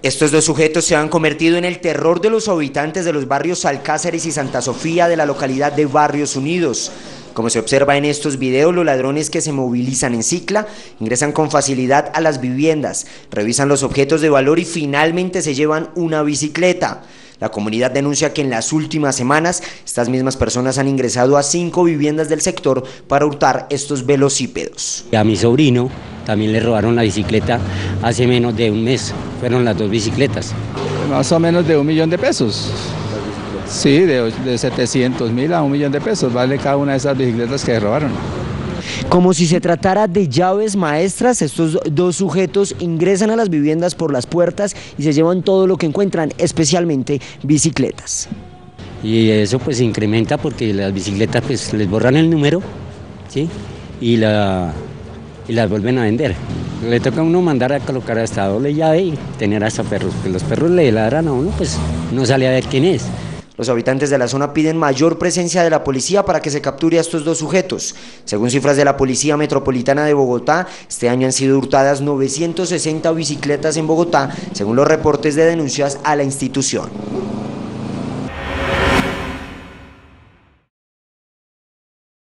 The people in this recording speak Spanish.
Estos dos sujetos se han convertido en el terror de los habitantes de los barrios Alcáceres y Santa Sofía de la localidad de Barrios Unidos. Como se observa en estos videos, los ladrones que se movilizan en cicla ingresan con facilidad a las viviendas, revisan los objetos de valor y finalmente se llevan una bicicleta. La comunidad denuncia que en las últimas semanas estas mismas personas han ingresado a cinco viviendas del sector para hurtar estos velocípedos. A mi sobrino también le robaron la bicicleta hace menos de un mes. Fueron las dos bicicletas. Más o menos de un millón de pesos. Sí, de, de 700 mil a un millón de pesos vale cada una de esas bicicletas que robaron. Como si se tratara de llaves maestras, estos dos sujetos ingresan a las viviendas por las puertas y se llevan todo lo que encuentran, especialmente bicicletas. Y eso pues se incrementa porque las bicicletas pues les borran el número, ¿sí? Y la, y las vuelven a vender. Le toca a uno mandar a colocar hasta doble llave y tener hasta perros. Que los perros le ladran a uno, pues no sale a ver quién es. Los habitantes de la zona piden mayor presencia de la policía para que se capture a estos dos sujetos. Según cifras de la Policía Metropolitana de Bogotá, este año han sido hurtadas 960 bicicletas en Bogotá, según los reportes de denuncias a la institución.